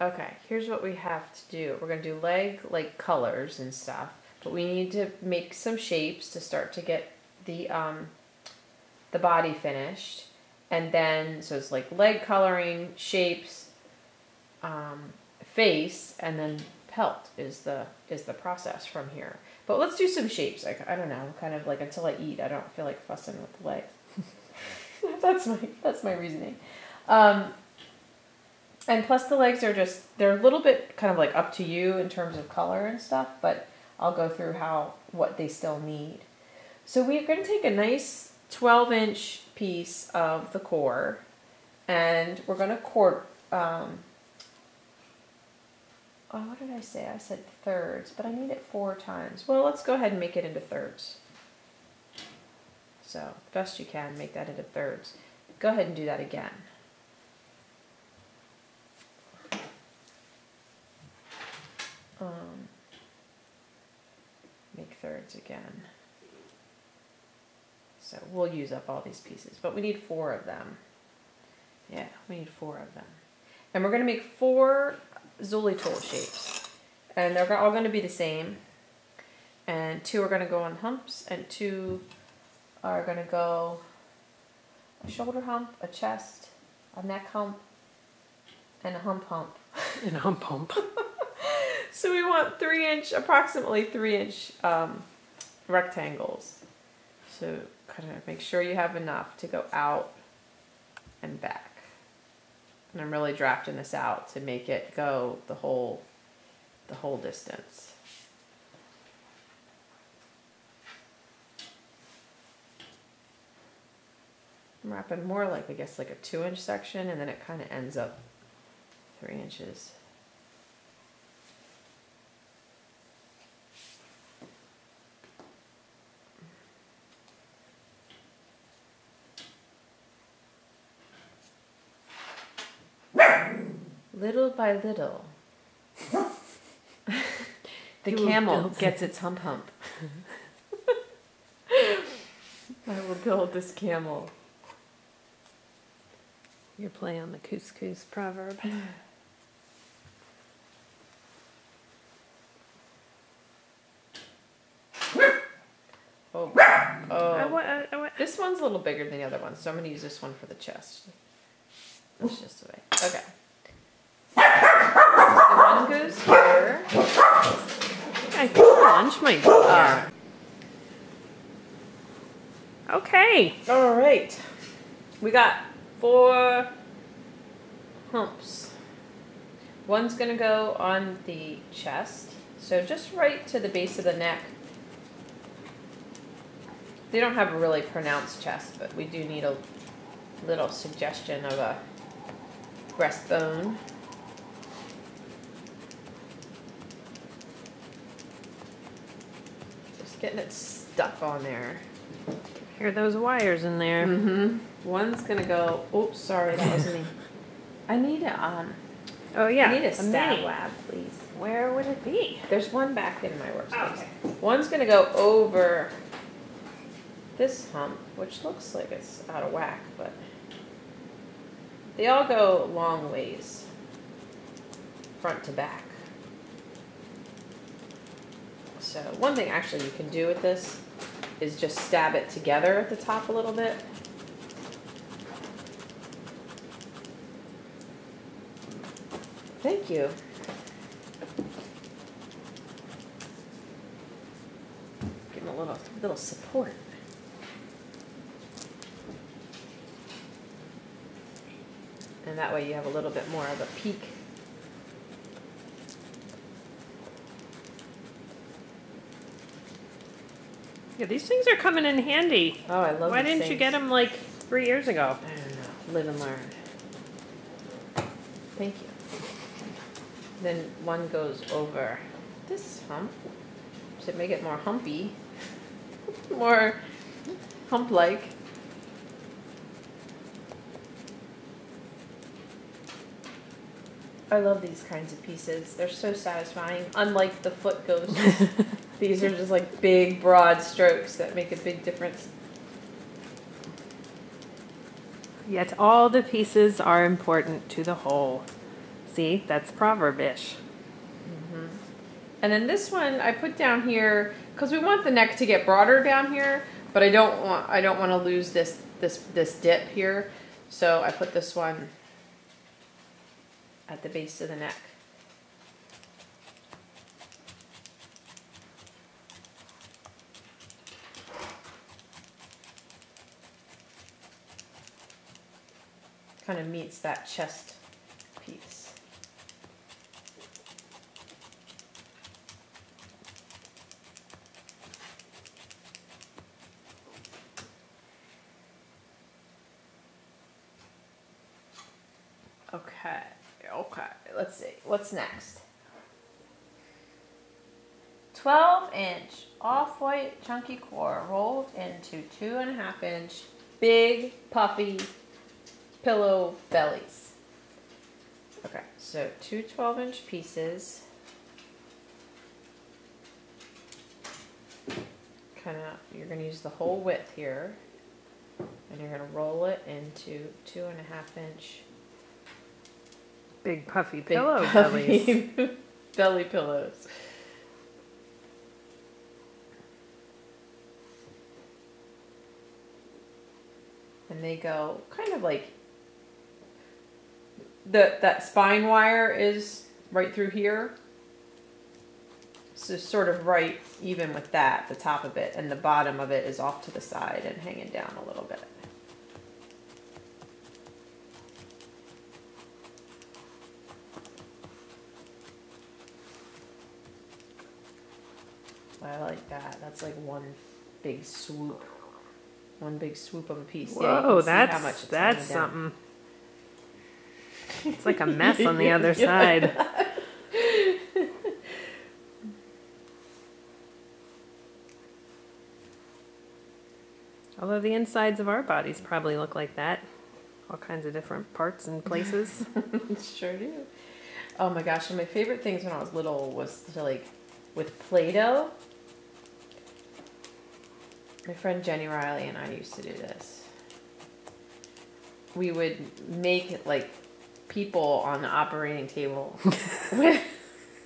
Okay, here's what we have to do. We're gonna do leg like colors and stuff, but we need to make some shapes to start to get the um, the body finished, and then so it's like leg coloring, shapes, um, face, and then pelt is the is the process from here. But let's do some shapes. Like I don't know, kind of like until I eat, I don't feel like fussing with the legs. that's my that's my reasoning. Um, and plus the legs are just they're a little bit kind of like up to you in terms of color and stuff, but I'll go through how what they still need. So we're going to take a nice 12 inch piece of the core and we're going to cord um, oh what did I say? I said thirds, but I need it four times. Well, let's go ahead and make it into thirds. So best you can, make that into thirds. Go ahead and do that again. Thirds again. So we'll use up all these pieces, but we need four of them. Yeah, we need four of them. And we're going to make four Zuli tool shapes. And they're all going to be the same. And two are going to go on humps, and two are going to go a shoulder hump, a chest, a neck hump, and a hump hump. And a hump hump. So we want three inch, approximately three inch um, rectangles. So kind of make sure you have enough to go out and back. And I'm really drafting this out to make it go the whole, the whole distance. I'm wrapping more like I guess like a two inch section and then it kind of ends up three inches. Little by little, the You camel gets its hump hump. I will build this camel. Your play on the couscous proverb. Oh, oh, I oh. wa- I- I This one's a little bigger than the other one, so I'm gonna use this one for the chest. That's just the way. Okay. The one goes here. I Uh. Okay. all right. We got four humps. One's gonna go on the chest, so just right to the base of the neck. They don't have a really pronounced chest, but we do need a little suggestion of a breastbone. Just getting it stuck on there. Hear those wires in there. Mm-hmm. One's gonna go. Oops, sorry, that was me. I need a um. Oh yeah. I need a mini. lab, please. Where would it be? There's one back in my workspace. Okay. One's gonna go over this hump, which looks like it's out of whack, but they all go long ways, front to back. So one thing actually you can do with this is just stab it together at the top a little bit. Thank you. Give them a little little support. And that way you have a little bit more of a peak. Yeah, these things are coming in handy. Oh, I love these. Why didn't you get them like three years ago? I don't know. Live and learn. Thank you. Then one goes over this hump to make it more humpy, more hump like. I love these kinds of pieces. They're so satisfying. Unlike the foot ghosts, these are just like big, broad strokes that make a big difference. Yet all the pieces are important to the whole. See, that's proverbish. Mm-hmm. And then this one I put down here because we want the neck to get broader down here, but I don't want I don't want to lose this this this dip here. So I put this one at the base of the neck. Kind of meets that chest piece. Okay, okay, let's see. What's next? 12 inch off white chunky core rolled into two and a half inch big puffy pillow bellies. Okay, so two 12 inch pieces. Kind of, you're going to use the whole width here. And you're going to roll it into two and a half inch Big puffy big pillow bellies. belly pillows. And they go kind of like the that spine wire is right through here. So sort of right even with that, the top of it, and the bottom of it is off to the side and hanging down a little bit. I like that. That's like one big swoop. One big swoop of a piece. Yeah, Whoa, how that's much that's something. It's like a mess on the other side. Although the insides of our bodies probably look like that. All kinds of different parts and places. sure do. Oh my gosh, one of my favorite things when I was little was to like with Play-Doh. My friend Jenny Riley and I used to do this. We would make it like people on the operating table with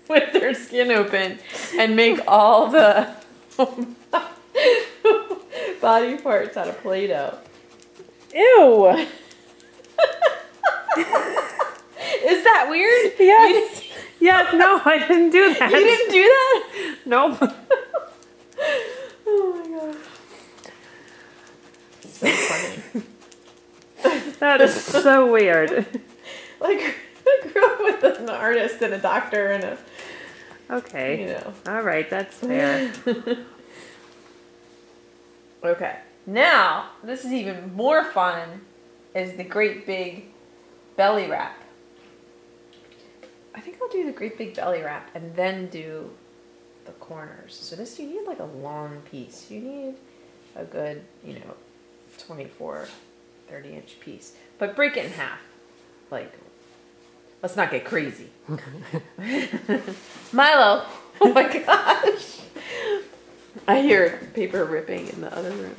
with their skin open and make all the body parts out of Play-Doh. Ew! Is that weird? Yes. Yes, no, I didn't do that. you didn't do that? Nope. Oh my god. So funny. That is so weird. like I grew up with an artist and a doctor and a Okay. you know. All right, that's fair. Okay. Now, this is even more fun is the great big belly wrap. I think I'll do the great big belly wrap and then do the corners. So this you need like a long piece. You need a good, you know, 24 30 inch piece. But break it in half. Like let's not get crazy. Milo. Oh my gosh. I hear paper ripping in the other room.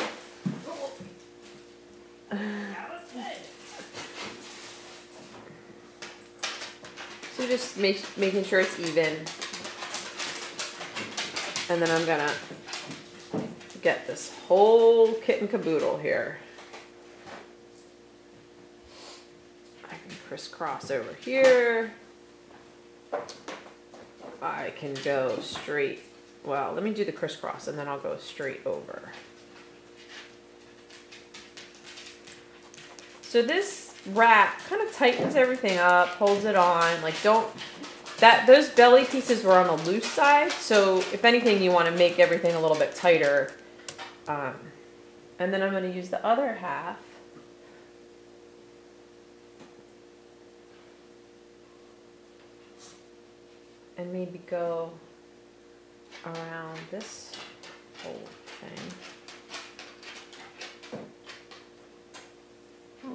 So just make, making sure it's even. And then I'm gonna get this whole kit and caboodle here. I can crisscross over here. I can go straight. Well, let me do the crisscross and then I'll go straight over. So this wrap kind of tightens everything up, holds it on. Like don't that those belly pieces were on the loose side, so if anything, you want to make everything a little bit tighter. Um, and then I'm going to use the other half. And maybe go around this whole thing.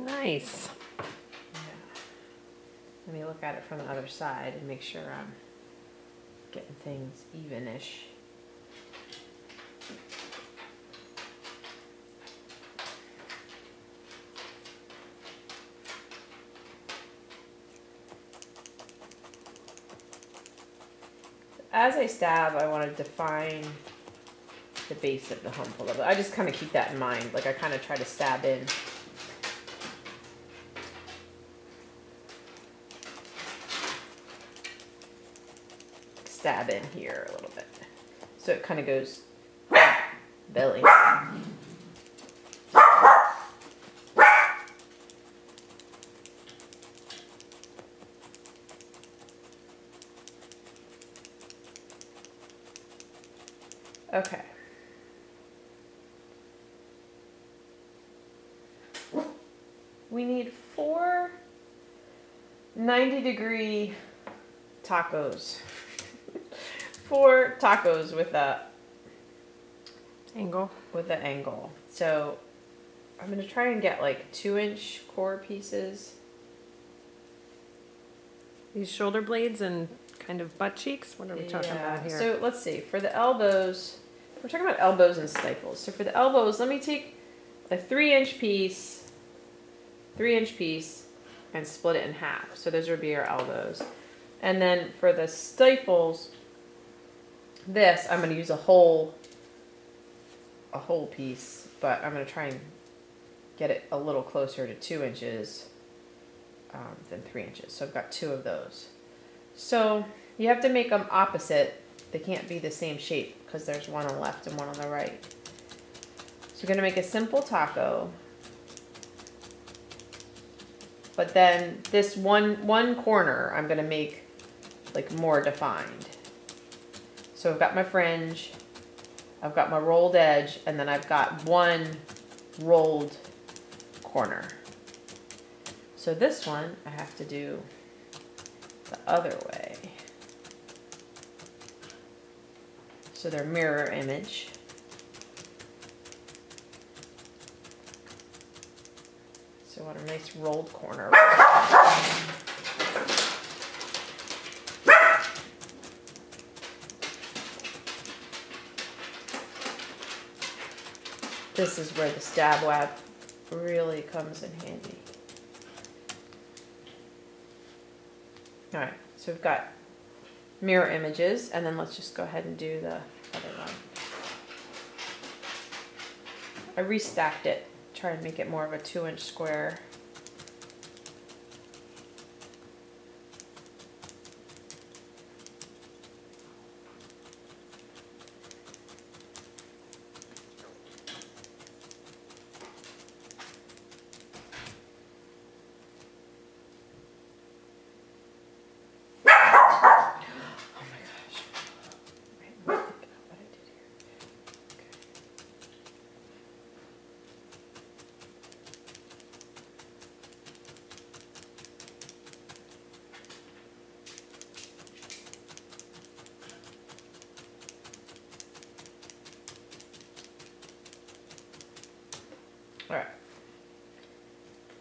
Nice. Yeah. Let me look at it from the other side and make sure I'm getting things evenish. As I stab, I want to define the base of the hump a little bit. I just kind of keep that in mind. Like I kind of try to stab in. Stab in here a little bit. So it kind of goes belly. Okay. We need four 90 degree tacos. four tacos with a Angle. with an angle. So I'm gonna try and get like two inch core pieces. These shoulder blades and kind of butt cheeks. What are we talking Yeah, about here? So let's see. For the elbows, we're talking about elbows and stifles. So for the elbows, let me take a three inch piece, three inch piece, and split it in half. So those would be our elbows. And then for the stifles, this I'm going to use a whole, a whole piece, but I'm going to try and get it a little closer to two inches um, than three inches. So I've got two of those. So you have to make them opposite. They can't be the same shape because there's one on the left and one on the right. So you're gonna make a simple taco. But then this one one corner I'm gonna make like more defined. So I've got my fringe, I've got my rolled edge, and then I've got one rolled corner. So this one I have to do the other way. So they're mirror image. I want a nice rolled corner. This is where the stab web really comes in handy. All right, so we've got mirror images, and then let's just go ahead and do the other one. I restacked it, try and make it more of a two inch square. Oh my gosh. Wait, let me think about what I did here. Okay. All right.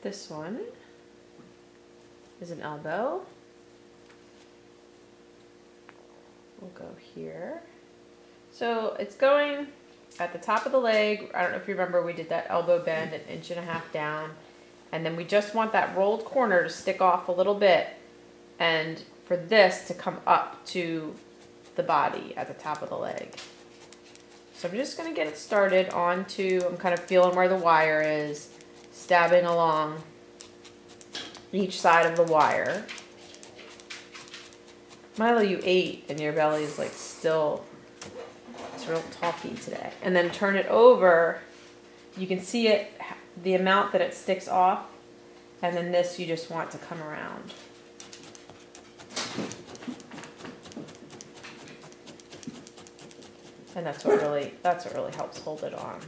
This one is an elbow. We'll go here. So it's going at the top of the leg. I don't know if you remember, we did that elbow bend an inch and a half down. And then we just want that rolled corner to stick off a little bit and for this to come up to the body at the top of the leg. So I'm just gonna get it started onto, I'm kind of feeling where the wire is, stabbing along each side of the wire. Milo, you ate and your belly is like still, it's real talky today. And then turn it over. You can see it, the amount that it sticks off. And then this you just want to come around. And that's what really, that's what really helps hold it on.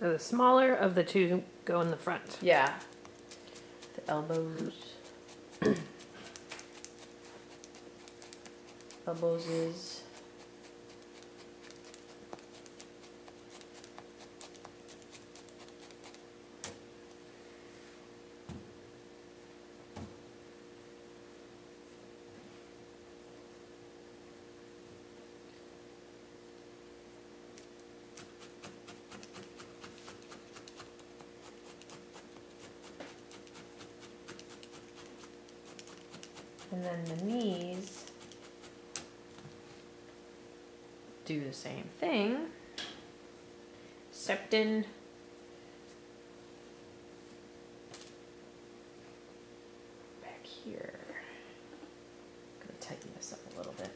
So the smaller of the two go in the front. Yeah. The elbows. elbows is. And then the knees do the same thing. Septon. Back here. Gonna tighten this up a little bit.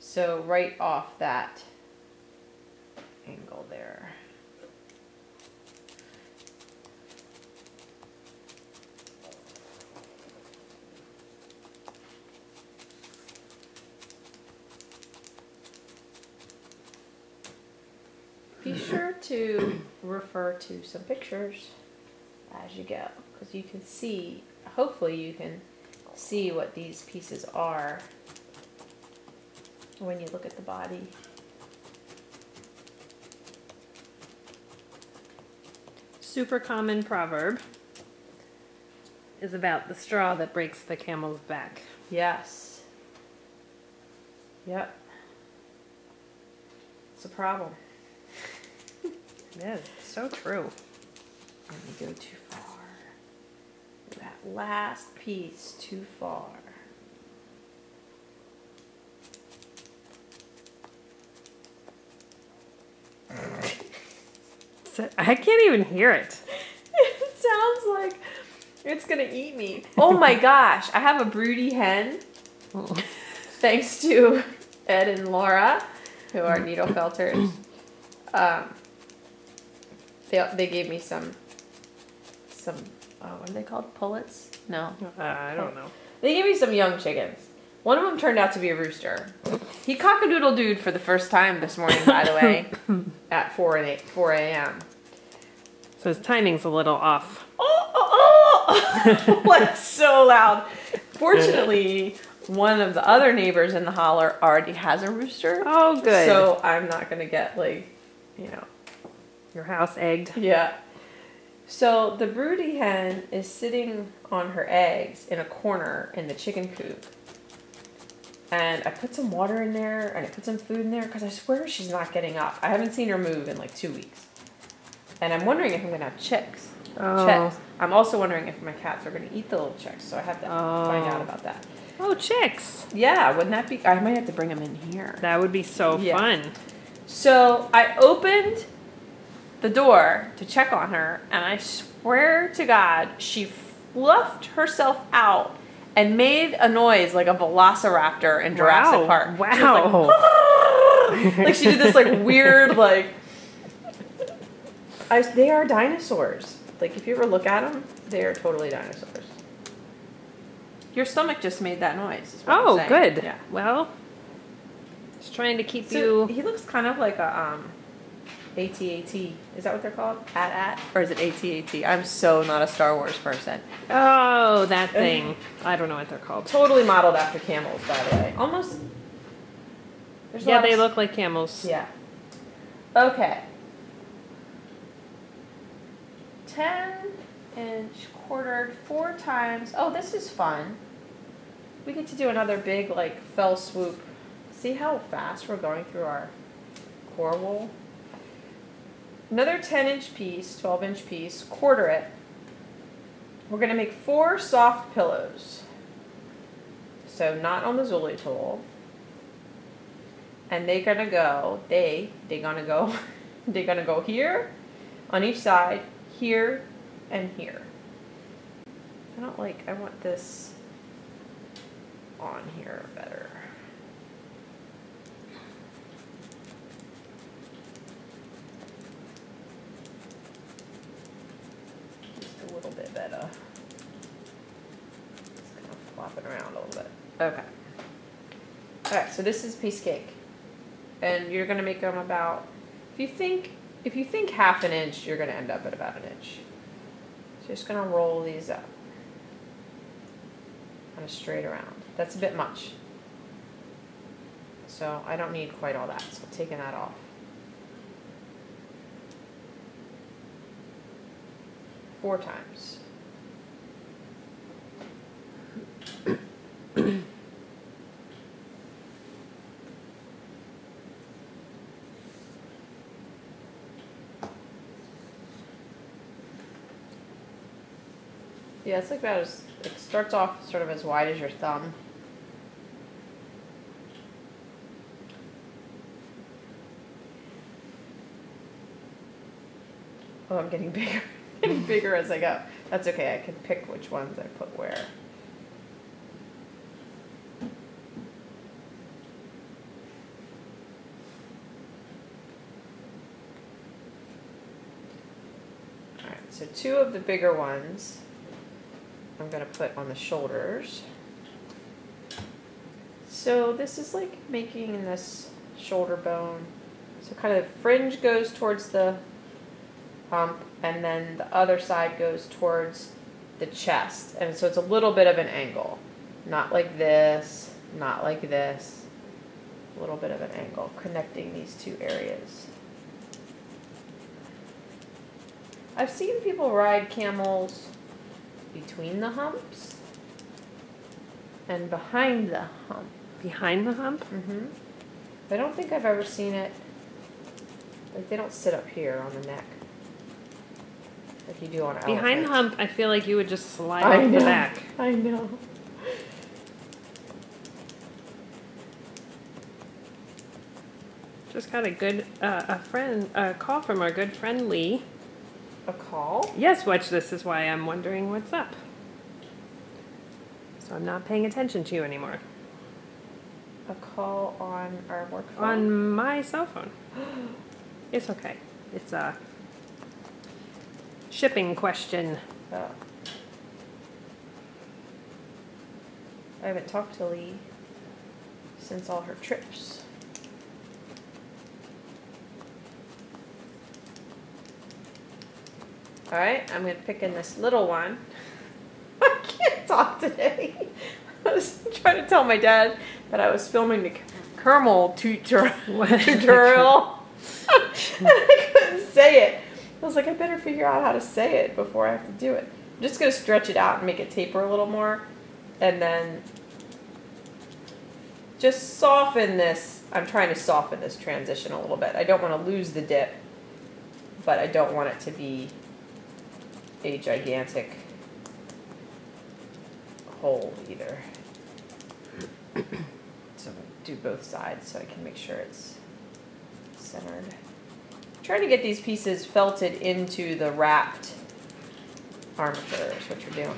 So right off that angle there. Be sure to refer to some pictures as you go because you can see, hopefully, you can see what these pieces are when you look at the body. Super common proverb is about the straw that breaks the camel's back. Yes. Yep. It's a problem. Yes, so true. Let me go too far. That last piece too far. So, I can't even hear it. it sounds like it's gonna eat me. Oh my gosh, I have a broody hen. Thanks to Ed and Laura, who are needle felters. Um, they, they gave me some some oh, what are they called? Pullets? No. Uh, I don't know. They gave me some young chickens. One of them turned out to be a rooster. He cockadoodle dooed for the first time this morning, by the way, at 4 a, 4 a.m. So his timing's a little off. Oh, oh, oh! like so loud. Fortunately, one of the other neighbors in the holler already has a rooster. Oh, good. So I'm not gonna get like, you know, Your house egged. yeah. So the broody hen is sitting on her eggs in a corner in the chicken coop. And I put some water in there and I put some food in there because I swear she's not getting up. I haven't seen her move in like two weeks. And I'm wondering if I'm gonna have chicks. Oh. Chicks. I'm also wondering if my cats are gonna eat the little chicks, so I have to find out Oh. about that. Oh, chicks. Yeah, wouldn't that be? I might have to bring them in here. That would be so Yeah. fun. So I opened the door to check on her, and I swear to God, she fluffed herself out and made a noise like a velociraptor in Jurassic Wow. Park. She Wow. like, like she did this like weird like. I, they are dinosaurs. Like if you ever look at them, they are totally dinosaurs. Your stomach just made that noise. is what I'm Oh, good. Yeah. Well, just trying to keep So you. he looks kind of like a um, AT-AT. Is that what they're called? At at or is it AT-AT? I'm so not a Star Wars person. Oh, that uh-huh. thing. I don't know what they're called. Totally modeled after camels, by the way. Almost. There's Yeah, they of- look like camels. Yeah. Okay. Ten inch quartered four times. Oh, this is fun. We get to do another big like fell swoop. See how fast we're going through our core wool. Another 10 inch piece, 12 inch piece, quarter it. We're gonna make four soft pillows. So not on the Zuli tool. And they're gonna go, they, they're gonna go, they're gonna go here, on each side, here, and here. I don't like, I want this on here better. Just a little bit better. Just kind of flopping around a little bit. Okay. Alright, so this is piece cake. And you're gonna make them about, if you think, if you think half an inch, you're gonna end up at about an inch. So just gonna roll these up. Kind of straight around. That's a bit much. So I don't need quite all that, so I'm taking that off. Four times. Yeah, it's like about as it starts off sort of as wide as your thumb. Oh, I'm getting bigger, getting bigger as I go. That's okay. I can pick which ones I put where. So two of the bigger ones I'm gonna put on the shoulders. So this is like making this shoulder bone. So kind of the fringe goes towards the hump and then the other side goes towards the chest. And so it's a little bit of an angle. Not like this, not like this. A little bit of an angle connecting these two areas. I've seen people ride camels between the humps and behind the hump. Behind the hump? Mm-hmm. I don't think I've ever seen it. Like they don't sit up here on the neck, like you do on. Behind the hump, I feel like you would just slide I off know. the back. I know. Just got a good uh, a friend a call from our good friend Lee. A call? Yes, watch this is why I'm wondering what's up. So I'm not paying attention to you anymore. A call on our work phone. On my cell phone. It's okay. It's a shipping question. Oh. I haven't talked to Lee since all her trips. Alright, I'm gonna pick in this little one. I can't talk today. I was trying to tell my dad that I was filming the Kermel tutor- tutorial. and I couldn't say it. I was like, I better figure out how to say it before I have to do it. I'm just gonna stretch it out and make it taper a little more, and then just soften this. I'm trying to soften this transition a little bit. I don't want to lose the dip, but I don't want it to be a gigantic hole either. so I'm do both sides so I can make sure it's centered. Trying to get these pieces felted into the wrapped armature is what you're doing.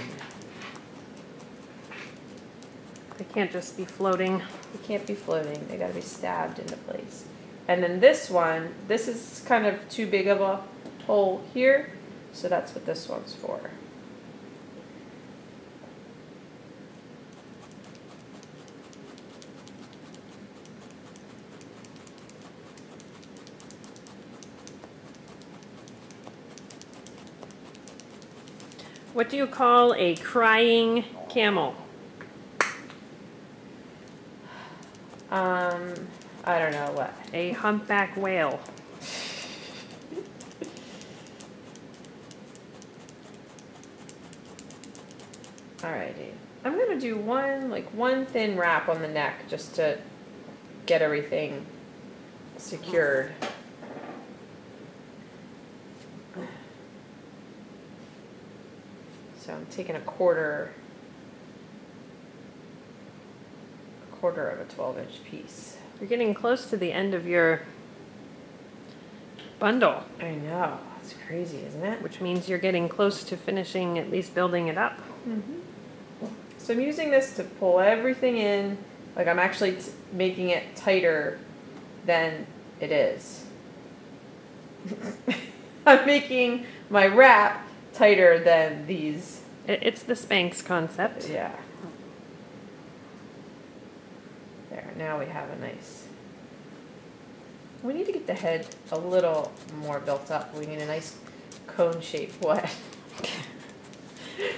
They can't just be floating. They can't be floating. They gotta be stabbed into place. And then this one, this is kind of too big of a hole here, so that's what this one's for. What do you call a crying camel? Um, I don't know what. A humpback whale. Alrighty. I'm gonna do one, like one thin wrap on the neck just to get everything secured. So I'm taking a quarter, a quarter of a 12 inch piece. You're getting close to the end of your bundle, I know, it's crazy, isn't it? which means you're getting close to finishing, at least building it up. Mm-hmm. So I'm using this to pull everything in. Like I'm actually t- making it tighter than it is. I'm making my wrap tighter than these. It's the Spanx concept. Yeah. There, now we have a nice. We need to get the head a little more built up. We need a nice cone shaped what?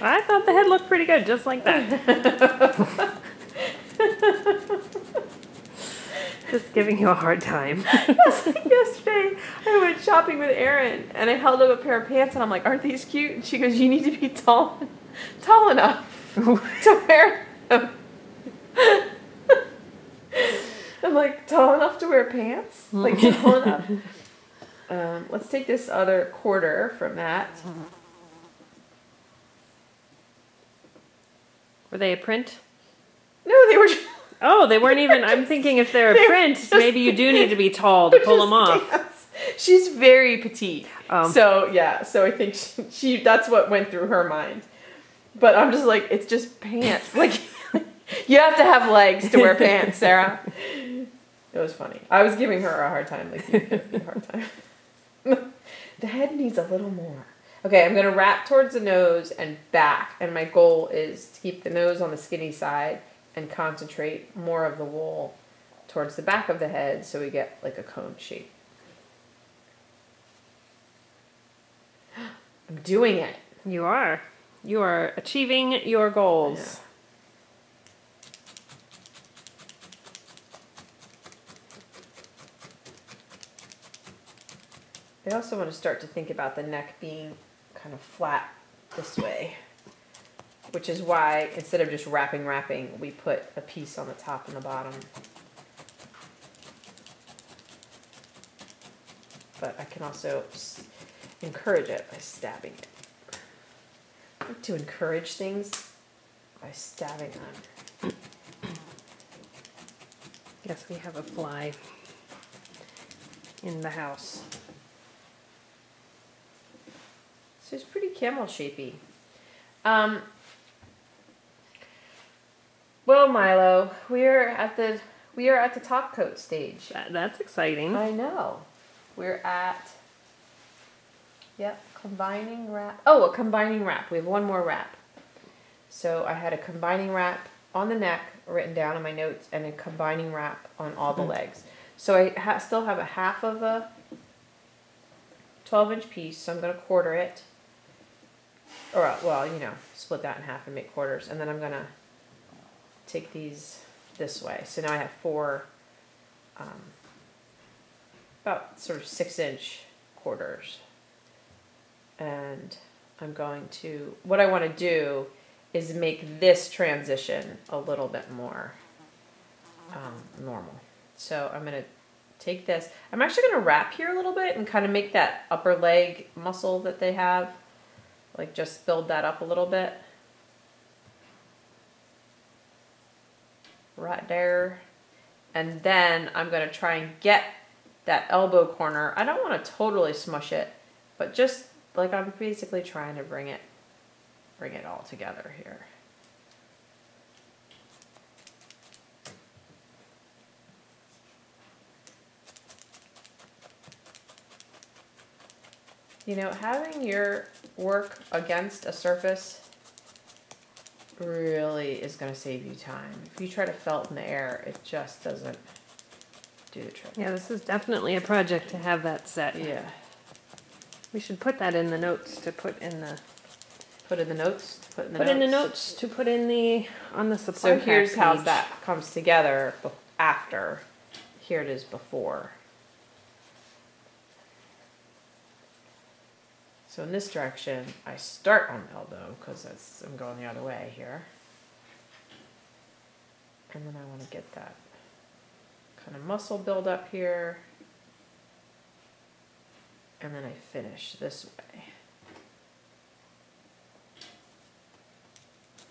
I thought the head looked pretty good, just like that. just giving you a hard time. Yesterday, I went shopping with Erin, and I held up a pair of pants, and I'm like, "Aren't these cute?" And she goes, "You need to be tall, tall enough to wear them." I'm like, "Tall enough to wear pants? Like tall enough?" Um, let's take this other quarter from that. Were they a print? No, they were. Just, Oh, they weren't even. I'm thinking if they're a They're print, just- maybe you do need to be tall to pull them off. Yes. She's very petite. Um. So yeah, so I think she, she that's what went through her mind. But I'm just like, it's just pants. Like you have to have legs to wear pants, Sarah. It was funny. I was giving her a hard time, like you a hard time. the head needs a little more. Okay, I'm gonna wrap towards the nose and back, and my goal is to keep the nose on the skinny side and concentrate more of the wool towards the back of the head so we get like a cone shape. I'm doing it. You are. You are achieving your goals. I also want to start to think about the neck being kind of flat this way, which is why instead of just wrapping, wrapping, we put a piece on the top and the bottom. But I can also encourage it by stabbing it. I like to encourage things by stabbing them. Yes, we have a fly in the house. So it's pretty camel shapey. Um, well, Milo, we're at the we are at the top coat stage. That, that's exciting. I know. We're at. Yep, combining wrap. Oh, a combining wrap. We have one more wrap. So I had a combining wrap on the neck written down in my notes, and a combining wrap on all the legs. So I ha- still have a half of a twelve inch piece. So I'm gonna quarter it. Or uh, well, you know, split that in half and make quarters, and then I'm gonna take these this way. So now I have four. Um, about sort of six inch quarters. And I'm going to, what I want to do is make this transition a little bit more um, normal. So I'm to take this. I'm actually to wrap here a little bit and kind of make that upper leg muscle that they have, like just build that up a little bit. Right there. And then I'm going to try and get that elbow corner. I don't want to totally smush it, but just like I'm basically trying to bring it bring it all together here. You know, having your work against a surface really is going to save you time. If you try to felt in the air, it just doesn't do the trick. Yeah, this is definitely a project to have that set. Yeah. We should put that in the notes to put in the Put in the notes. Put in the put notes. in the notes to put in the on the supply So here's how that comes together after. Here it is before. So in this direction, I start on the elbow because that's I'm going the other way here. And then I want to get that kind of muscle build up here. And then I finish this way.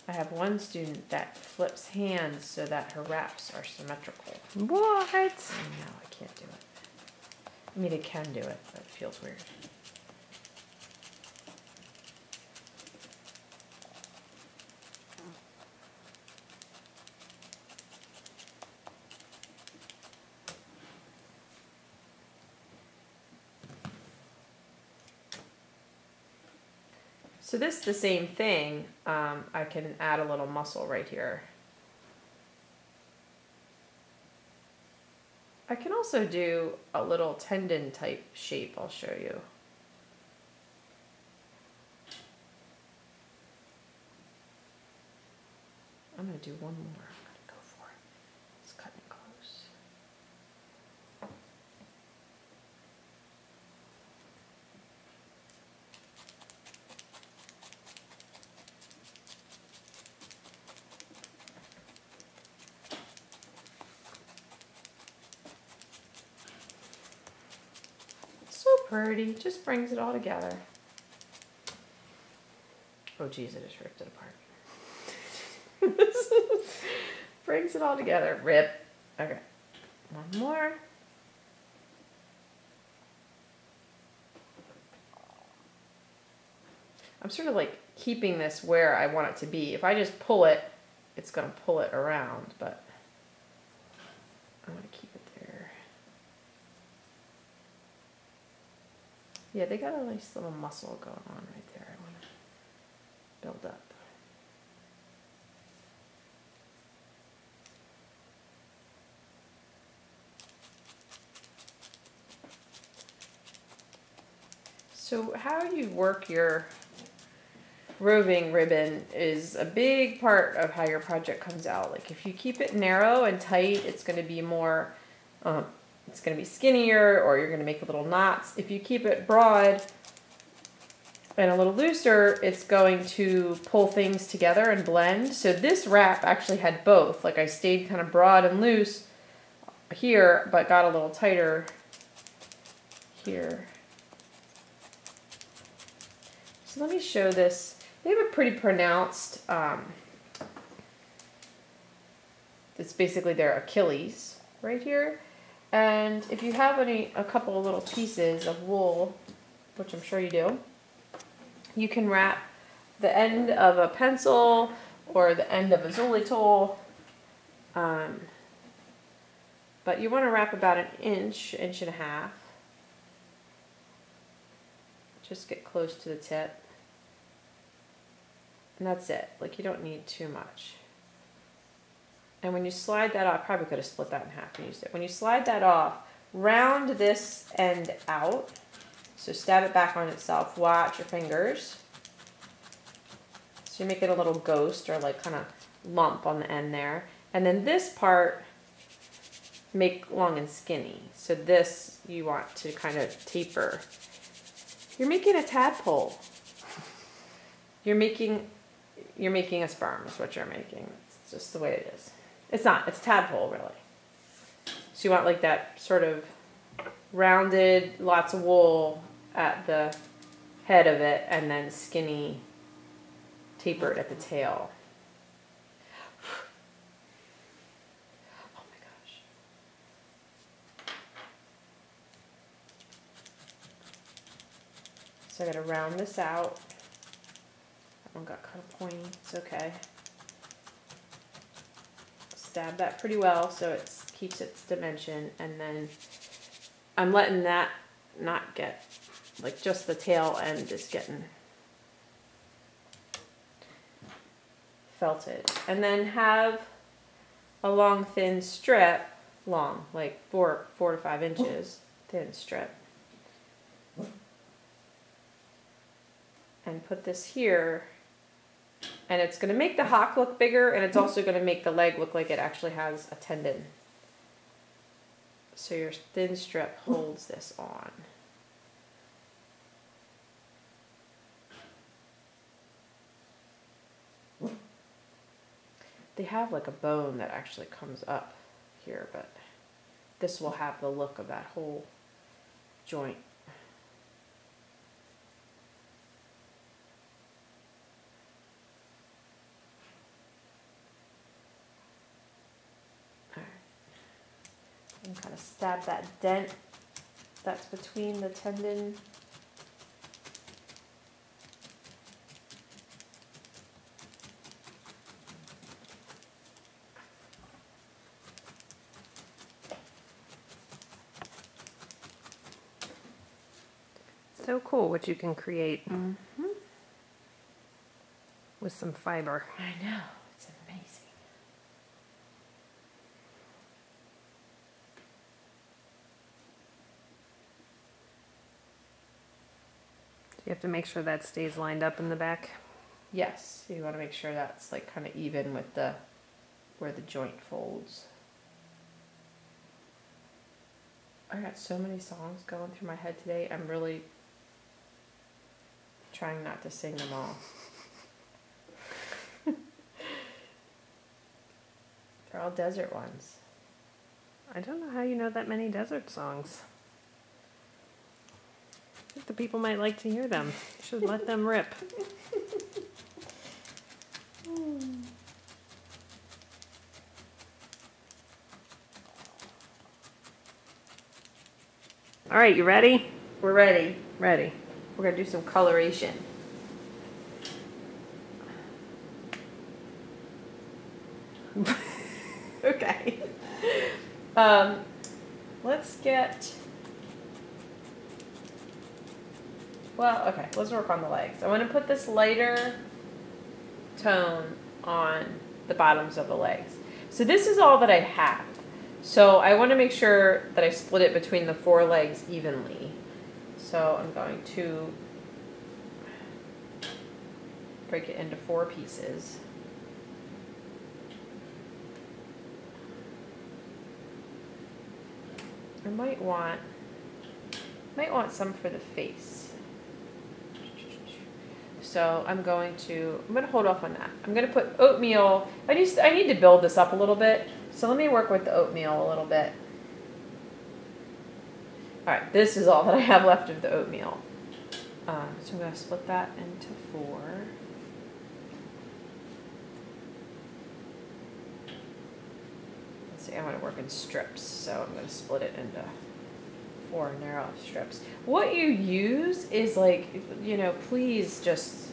I have one student that flips hands so that her wraps are symmetrical. What? No, I can't do it. I mean, I can do it, but it feels weird. This is the same thing. Um, I can add a little muscle right here. I can also do a little tendon type shape, I'll show you. I'm gonna do one more. I'm gonna go for it. It's cutting close. So pretty, just brings it all together. Oh geez, I just ripped it apart. brings it all together. Rip. Okay. One more. I'm sort of like keeping this where I want it to be. If I just pull it, it's going to pull it around, but I want to keep it there. Yeah, they got a nice little muscle going on right there. I want to build up. So how you work your roving ribbon is a big part of how your project comes out. Like if you keep it narrow and tight, it's going to be more, um, it's going to be skinnier or you're going to make little knots. If you keep it broad and a little looser, it's going to pull things together and blend. So this wrap actually had both. Like I stayed kind of broad and loose here, but got a little tighter here. So let me show this. They have a pretty pronounced, um, it's basically their Achilles right here. And if you have any, a couple of little pieces of wool, which I'm sure you do, you can wrap the end of a pencil or the end of a Zuli tool. Um, but you want to wrap about an inch, inch and a half. Just get close to the tip. And that's it. Like you don't need too much. And when you slide that off, probably could have split that in half and used it. When you slide that off, round this end out. So stab it back on itself. Watch your fingers. So you make it a little ghost or like kind of lump on the end there. And then this part, make long and skinny. So this you want to kind of taper. You're making a tadpole. You're making you're making a sperm is what you're making. It's just the way it is. It's not. It's tadpole really. So you want like that sort of rounded, lots of wool at the head of it, and then skinny, tapered at the tail. Oh my gosh. So I gotta round this out. That one got kind of pointy. It's okay. Stab that pretty well so it keeps its dimension, and then I'm letting that not get like just the tail end is getting felted, and then have a long thin strip, long like four four to five inches thin strip. and put this here and it's going to make the hock look bigger and it's also going to make the leg look like it actually has a tendon. So your thin strip holds this on. They have like a bone that actually comes up here, but this will have the look of that whole joint. And kind of stab that dent that's between the tendon. So cool what you can create Mm -hmm. with some fiber. I know. It's amazing. You have to make sure that stays lined up in the back. Yes, you want to make sure that's like kind of even with the where the joint folds. I got so many songs going through my head today. I'm really trying not to sing them all. They're all desert ones. I don't know how you know that many desert songs the people might like to hear them. You should let them rip. All right, you ready? We're ready. Ready. We're going to do some coloration. okay. Um, let's get Well, okay, let's work on the legs. I want to put this lighter tone on the bottoms of the legs. So this is all that I have. So I want to make sure that I split it between the four legs evenly. So I'm going to break it into four pieces. I might want might want some for the face. So I'm going to I'm going to hold off on that. I'm going to put oatmeal. I need I need to build this up a little bit. So let me work with the oatmeal a little bit. All right, this is all that I have left of the oatmeal. Um, so I'm going to split that into four. Let's see, I want to work in strips, so I'm going to split it into four narrow strips. What you use is like, you know, please just,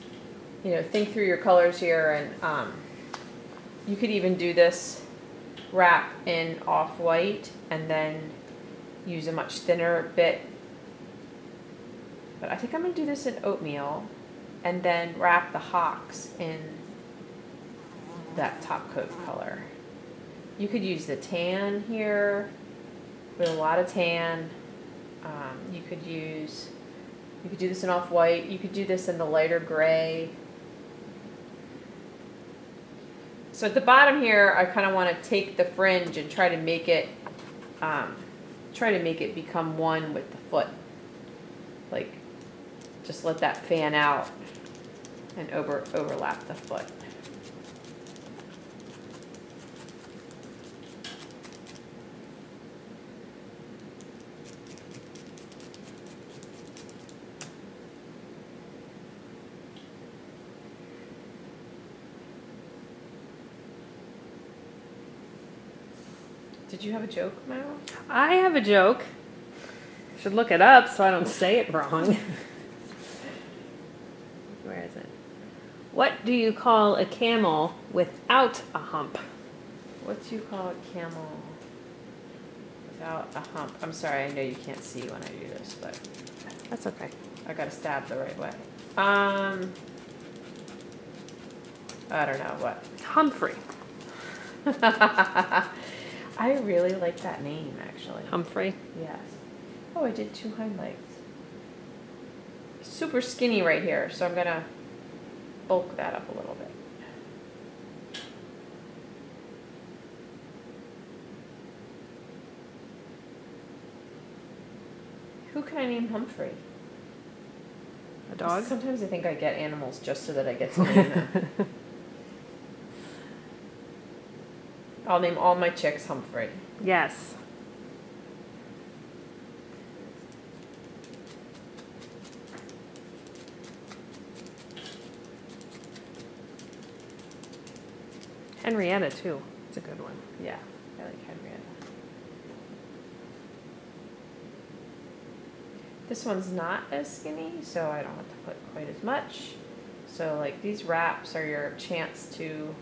you know, think through your colors here, and um, you could even do this wrap in off-white and then use a much thinner bit. But I think I'm going to do this in oatmeal and then wrap the hocks in that top coat color. You could use the tan here with a lot of tan. Um, you could use, you could do this in off-white. You could do this in the lighter gray. So at the bottom here, I kind of want to take the fringe and try to make it, um, try to make it become one with the foot. Like, just let that fan out and over overlap the foot. Did you have a joke, Meryl? I have a joke. Should look it up so I don't say it wrong. Where is it? What do you call a camel without a hump? What do you call a camel without a hump? I'm sorry, I know you can't see when I do this, but That's okay. I gotta stab the right way. Um, I don't know what. Humphrey. I really like that name, actually. Humphrey. Yes. Oh, I did two hind legs. Super skinny right here, so I'm gonna bulk that up a little bit. Who can I name Humphrey? A dog. Sometimes I think I get animals just so that I get to name them. I'll name all my chicks Humphrey. Yes. Henrietta too. It's a good one. Yeah, I like Henrietta. This one's not as skinny, so I don't have to put quite as much. So like these wraps are your chance to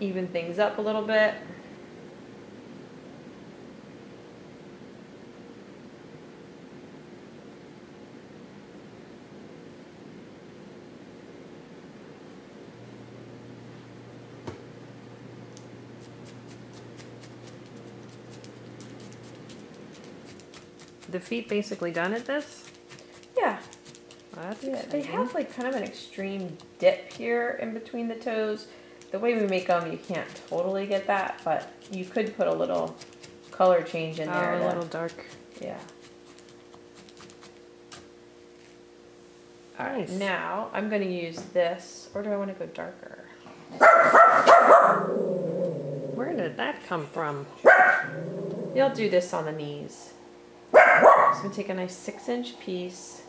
even things up a little bit. The feet basically done at this. Yeah, Well, that's yeah. They have like kind of an extreme dip here in between the toes. The way we make them, you can't totally get that, but you could put a little color change in oh, there. a little dark. Yeah. All right, Nice. now I'm going to use this, or do I want to go darker? Where did that come from? You'll do this on the knees. So I'm going to take a nice six inch piece,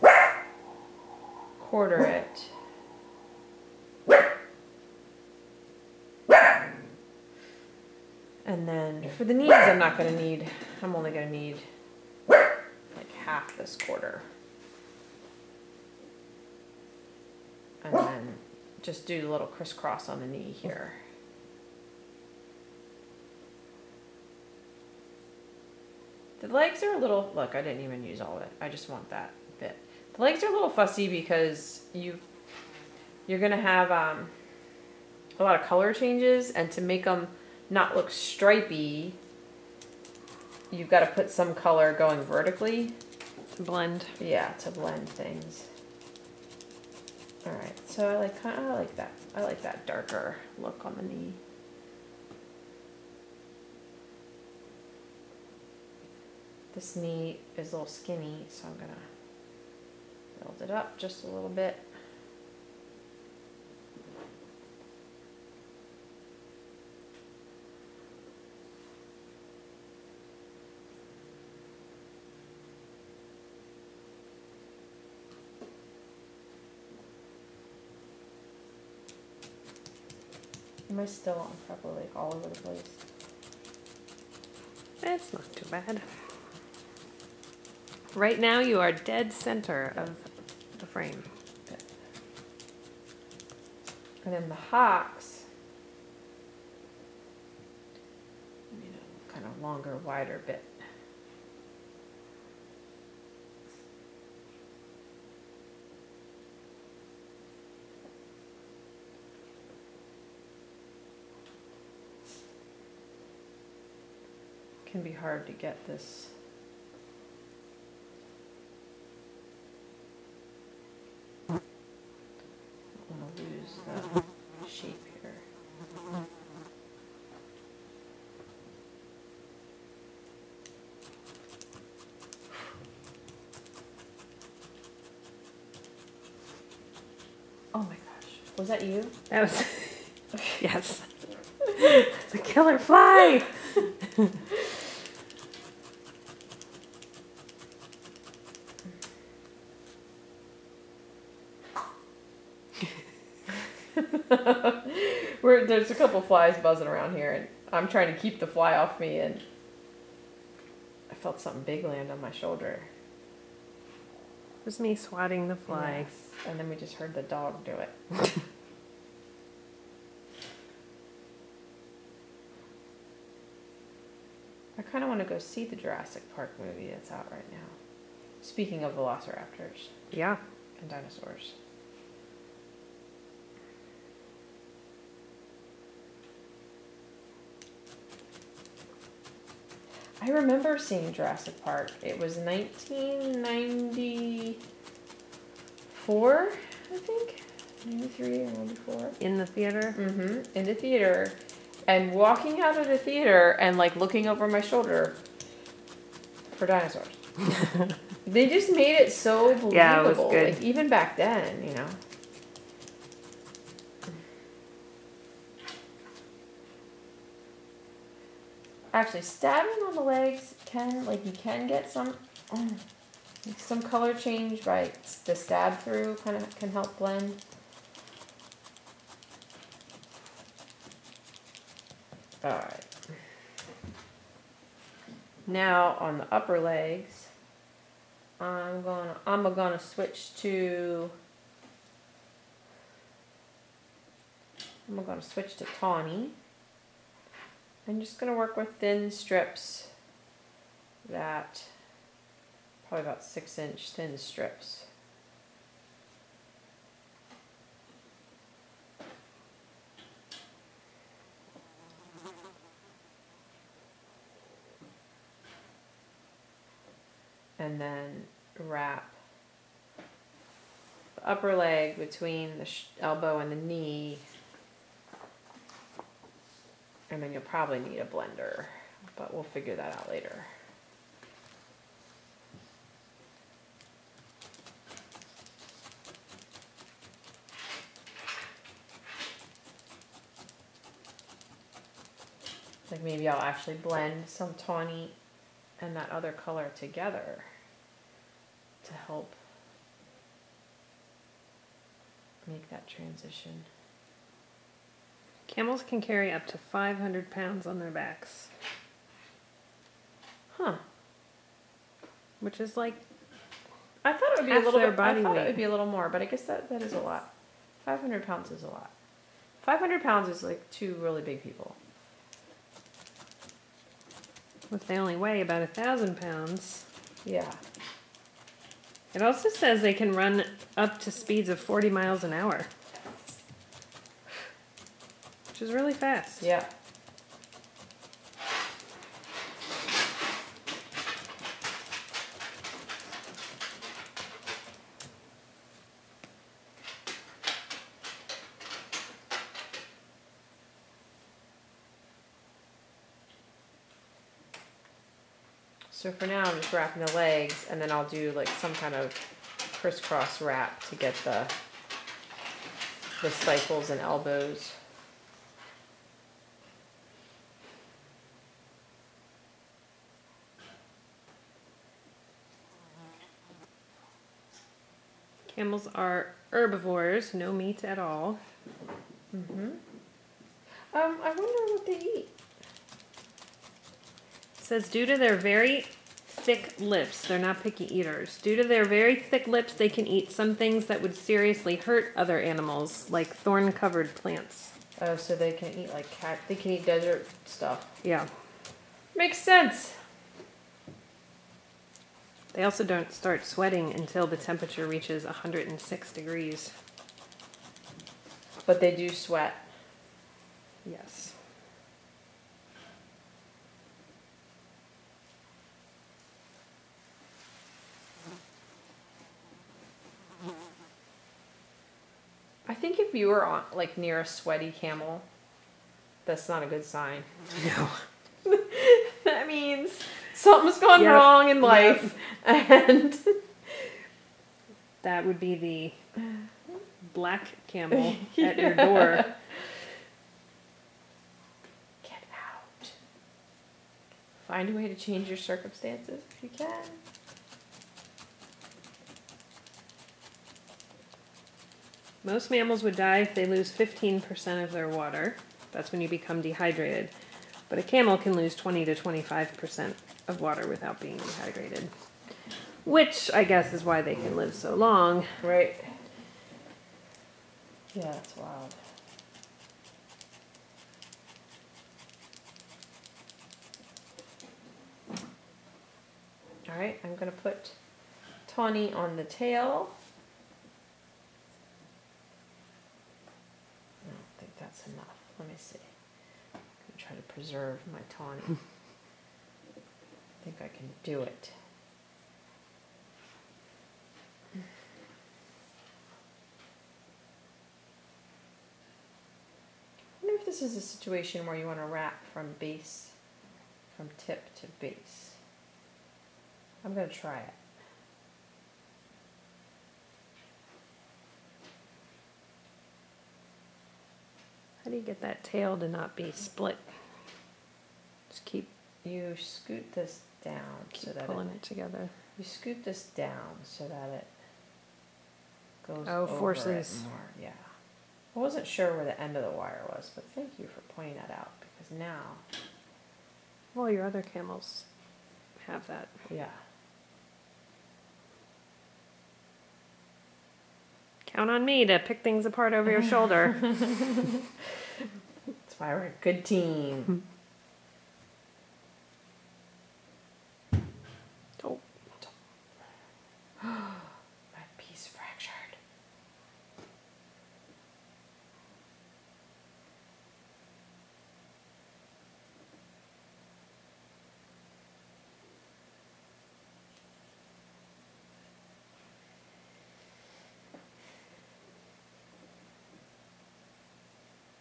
quarter it. And then for the knees, I'm not going to need, I'm only going to need like half this quarter. And then just do a little crisscross on the knee here. The legs are a little, look, I didn't even use all of it. I just want that bit. The legs are a little fussy because you you're gonna have um, a lot of color changes and to make them not look stripy, you've got to put some color going vertically. To blend. Yeah, to blend things. All right, so I like kind of I like that. I like that darker look on the knee. This knee is a little skinny, so I'm gonna build it up just a little bit. Am I still on properly all over the place? It's not too bad. Right now, you are dead center of the frame. And then the hocks, you know, kind of longer, wider bit. Can be hard to get this. I want to lose the shape here. Oh my gosh. Was that you? That was, yes. It's a killer fly. We're, there's a couple flies buzzing around here, and I'm trying to keep the fly off me, and I felt something big land on my shoulder. It was me swatting the fly. Yes. And then we just heard the dog do it. I kind of want to go see the Jurassic Park movie that's out right now. Speaking of velociraptors Yeah. and dinosaurs. I remember seeing Jurassic Park. It was 1994, I think. 93 or 94. In the theater. Mm-hmm. In the theater. And walking out of the theater and like looking over my shoulder for dinosaurs. they just made it so believable. Yeah, it was good. Like even back then, you know. Actually, stabbing on the legs can like you can get some mm, some color change by the stab through kind of can help blend. All right. Now on the upper legs, I'm gonna I'm gonna switch to I'm gonna switch to tawny. I'm just gonna work with thin strips that probably about six inch thin strips. And then wrap the upper leg between the elbow and the knee and then you'll probably need a blender, but we'll figure that out later. Like maybe I'll actually blend some tawny and that other color together to help make that transition. Camels can carry up to 500 pounds on their backs, Huh. which is like I thought it would be a little bit. I thought weight. it would be a little more, but I guess that that is a lot. Five hundred pounds is a lot. Five hundred pounds is like two really big people. If they only weigh about a thousand pounds. Yeah. It also says they can run up to speeds of 40 miles an hour, which is really fast. Yeah. So for now, I'm just wrapping the legs, and then I'll do like some kind of crisscross wrap to get the the stifles and elbows. Camels are herbivores, no meat at all. Mm-hmm. Um, I wonder what they eat. It says due to their very thick lips, they're not picky eaters. Due to their very thick lips, they can eat some things that would seriously hurt other animals, like thorn-covered plants. Oh, so they can eat like cat. They can eat desert stuff. Yeah. Makes sense. They also don't start sweating until the temperature reaches 106 degrees. But they do sweat. Yes. I think if you were on like near a sweaty camel, that's not a good sign. No. that means something's gone Yep. wrong in life, and That would be the black camel at your door. get out. Find a way to change your circumstances if you can. Most mammals would die if they lose 15% of their water. That's when you become dehydrated. But a camel can lose 20 to 25% of water without being dehydrated. Which I guess is why they can live so long. Right. Yeah, that's wild. All right, I'm gonna put Tawny on the tail. I don't think that's enough. Let me see. I'm gonna try to preserve my Tawny. I think I can do it. I wonder if this is a situation where you want to wrap from base, from tip to base. I'm going to try it. How do you get that tail to not be split? Just keep, You scoot this down so keep that pulling it, it together. you scoop this down so that it goes Oh, over forces. more. Yeah. I wasn't sure where the end of the wire was, but thank you for pointing that out because now, Well, your other camels have that. yeah. Count on me to pick things apart over your shoulder. That's why we're a good team. oh, My piece fractured.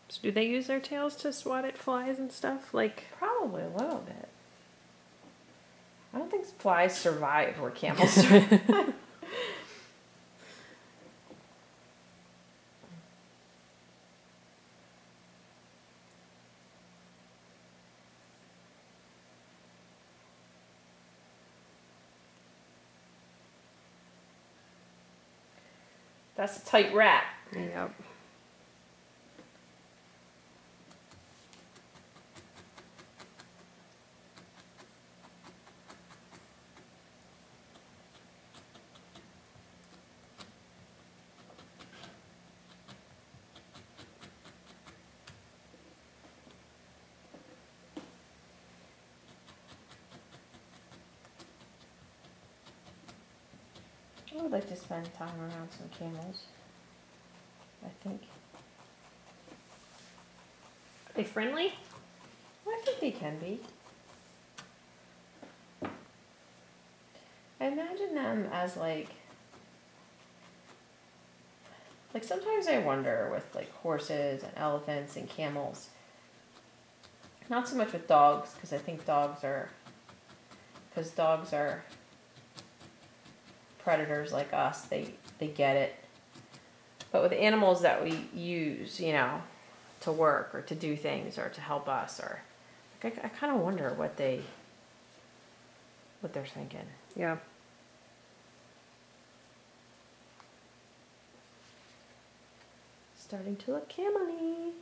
so do they use their tails to swat at flies and stuff? Like, Probably a little bit. I don't think flies survive where camels survive. That's a tight wrap. yep. Would like to spend time around some camels. I think. Are they friendly? I think they can be. I imagine them as like like sometimes I wonder with like horses and elephants and camels. Not so much with dogs because I think dogs are because dogs are predators like us. They they get it. But with animals that we use, you know, to work or to do things or to help us or like I, I kind of wonder what they what they're thinking. Yeah. Starting to look camely.